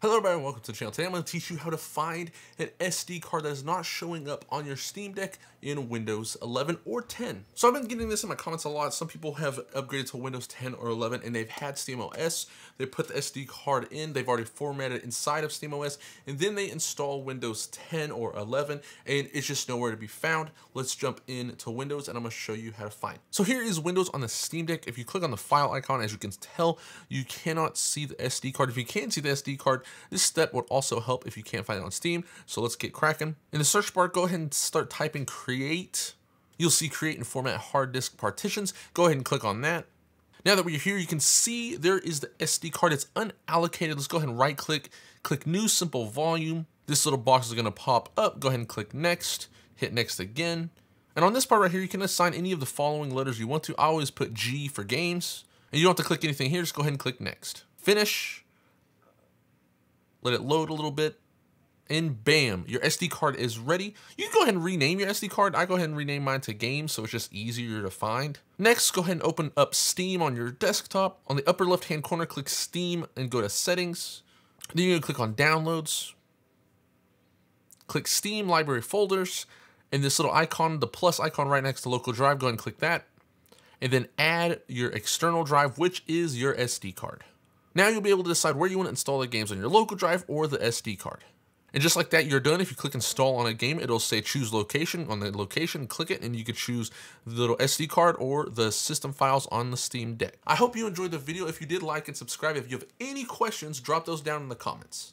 Hello everybody and welcome to the channel. Today I'm going to teach you how to find an SD card that is not showing up on your Steam Deck in Windows 11 or 10. So I've been getting this in my comments a lot. Some people have upgraded to Windows 10 or 11 and they've had SteamOS. They put the SD card in, they've already formatted inside of SteamOS, and then they install Windows 10 or 11 and it's just nowhere to be found. Let's jump into Windows and I'm going to show you how to find. So here is Windows on the Steam Deck. If you click on the file icon, as you can tell, you cannot see the SD card. If you can see the SD card, this step would also help if you can't find it on Steam. So let's get cracking. In the search bar, go ahead and start typing create. You'll see create and format hard disk partitions. Go ahead and click on that. Now that we're here, you can see there is the SD card. It's unallocated. Let's go ahead and right click, click new simple volume. This little box is gonna pop up. Go ahead and click next, hit next again. And on this part right here, you can assign any of the following letters you want to. I always put G for games. And you don't have to click anything here, just go ahead and click next. Finish, let it load a little bit, and bam, your SD card is ready. You can go ahead and rename your SD card. I go ahead and rename mine to games, so it's just easier to find. Next, go ahead and open up Steam on your desktop. On the upper left-hand corner, click Steam and go to Settings. Then you're gonna click on Downloads. Click Steam Library Folders, and this little icon, the plus icon right next to local drive, go ahead and click that. And then add your external drive, which is your SD card. Now you'll be able to decide where you want to install the games on your local drive or the SD card. And just like that, you're done. If you click install on a game, it'll say choose location. On the location, click it, and you can choose the little SD card or the system files on the Steam Deck. I hope you enjoyed the video. If you did, like and subscribe. If you have any questions, drop those down in the comments.